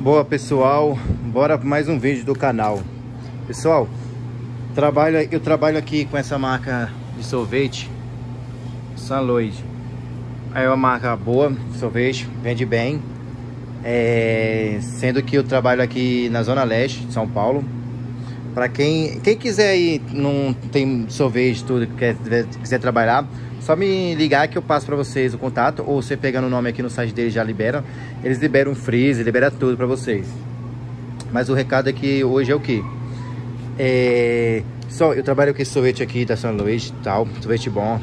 Boa pessoal, bora para mais um vídeo do canal. Pessoal, trabalho, eu trabalho aqui com essa marca de sorvete Sunloid É uma marca boa sorvete, vende bem. É, Sendo que eu trabalho aqui na Zona Leste de São Paulo. Para quem, quem quiser ir, não tem sorvete, tudo, quer, quiser trabalhar só me ligar que eu passo para vocês o contato ou você pegando o nome aqui no site deles já libera. Eles liberam um freeze, libera tudo para vocês. Mas o recado é que hoje é o que? É... Só, eu trabalho com esse sorvete aqui da São Luís, tal, sorvete bom.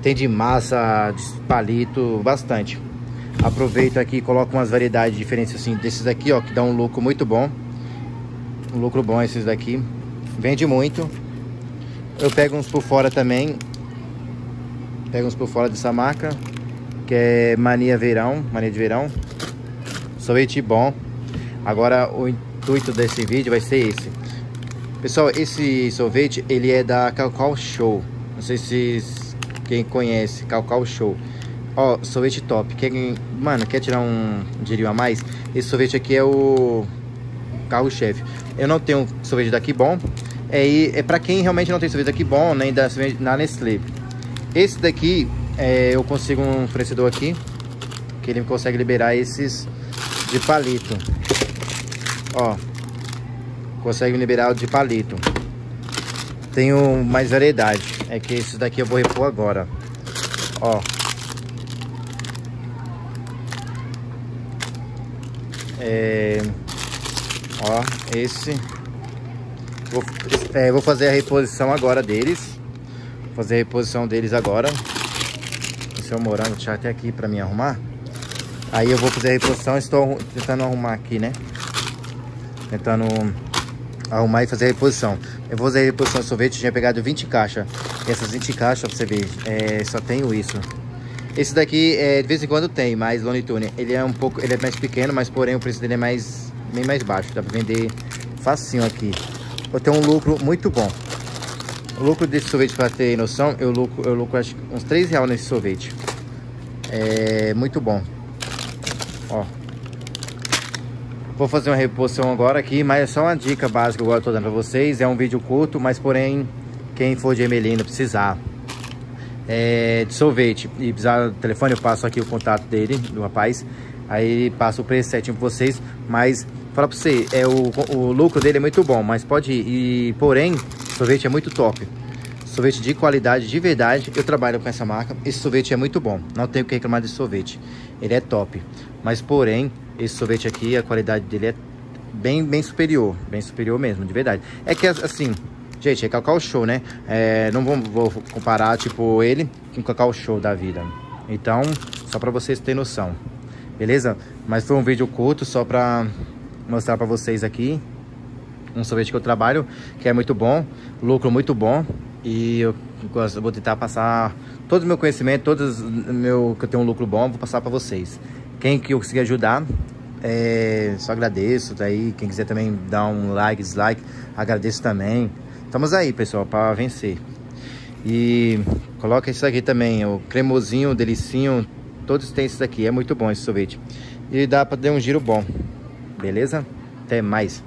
Tem de massa, de palito, bastante. Aproveito aqui e coloco umas variedades diferentes assim desses aqui, ó, que dá um lucro muito bom. Um lucro bom esses daqui. Vende muito. Eu pego uns por fora também Pega uns por fora dessa marca, que é Mania Verão, Mania de Verão. Sorvete bom. Agora o intuito desse vídeo vai ser esse. Pessoal, esse sorvete, ele é da Cacau Show. Não sei se quem conhece, Cacau Show. Ó, sorvete top. Quem, mano, quer tirar um dinheiro a mais? Esse sorvete aqui é o carro-chefe. Eu não tenho sorvete daqui bom. É, é para quem realmente não tem sorvete daqui bom, nem da, na Nestlé. Esse daqui, é, eu consigo um fornecedor aqui, que ele consegue liberar esses de palito. Ó, consegue liberar o de palito. Tenho mais variedade, é que esses daqui eu vou repor agora. Ó. É, ó, esse. Vou, é, vou fazer a reposição agora deles fazer a reposição deles agora. O morango, deixar até aqui pra mim arrumar. Aí eu vou fazer a reposição, estou tentando arrumar aqui, né? Tentando arrumar e fazer a reposição. Eu vou fazer a reposição do sorvete, tinha pegado 20 caixas. Essas 20 caixas, pra você ver, é, só tenho isso. Esse daqui, é, de vez em quando tem, mais Lone Tune. Ele é um pouco, ele é mais pequeno, mas porém o preço dele é mais, bem mais baixo. Dá pra vender facinho aqui. Vou ter um lucro muito bom. O lucro desse sorvete, para ter noção, eu lucro, eu lucro acho uns 3 reais nesse sorvete. É muito bom. Ó. Vou fazer uma reposição agora aqui, mas é só uma dica básica que eu estou dando para vocês. É um vídeo curto, mas porém, quem for de Emelino precisar é, de sorvete e precisar do telefone, eu passo aqui o contato dele, do rapaz. Aí passo o preço certinho para vocês, mas fala para você, é, o, o lucro dele é muito bom, mas pode ir. E, porém, sorvete é muito top. Sorvete de qualidade, de verdade. Eu trabalho com essa marca. Esse sorvete é muito bom. Não tenho que reclamar desse sorvete. Ele é top. Mas, porém, esse sorvete aqui, a qualidade dele é bem, bem superior. Bem superior mesmo, de verdade. É que, assim, gente, é Cacau Show, né? É, não vou, vou comparar, tipo, ele com Cacau Show da vida. Então, só pra vocês terem noção. Beleza? Mas foi um vídeo curto, só pra mostrar pra vocês aqui um sorvete que eu trabalho, que é muito bom, lucro muito bom. E eu vou tentar passar todo o meu conhecimento, todos meu que eu tenho um lucro bom, vou passar para vocês. Quem que eu conseguir ajudar, é, só agradeço. Daí, quem quiser também dar um like, dislike, agradeço também. Estamos aí, pessoal, para vencer. E coloca isso aqui também, o cremosinho, o delicinho, todos têm isso aqui. É muito bom esse sorvete. E dá para dar um giro bom. Beleza? Até mais.